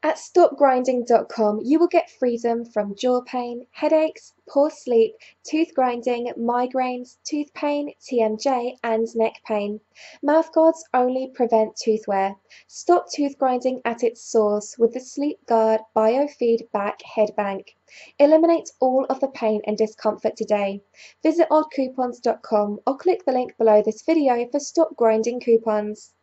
At stopgrinding.com, you will get freedom from jaw pain, headaches, poor sleep, tooth grinding, migraines, tooth pain, TMJ, and neck pain. Mouthguards only prevent tooth wear. Stop tooth grinding at its source with the Sleep Guard Biofeedback Headband. Head Eliminate all of the pain and discomfort today. Visit oddcoupons.com or click the link below this video for Stop Grinding coupons.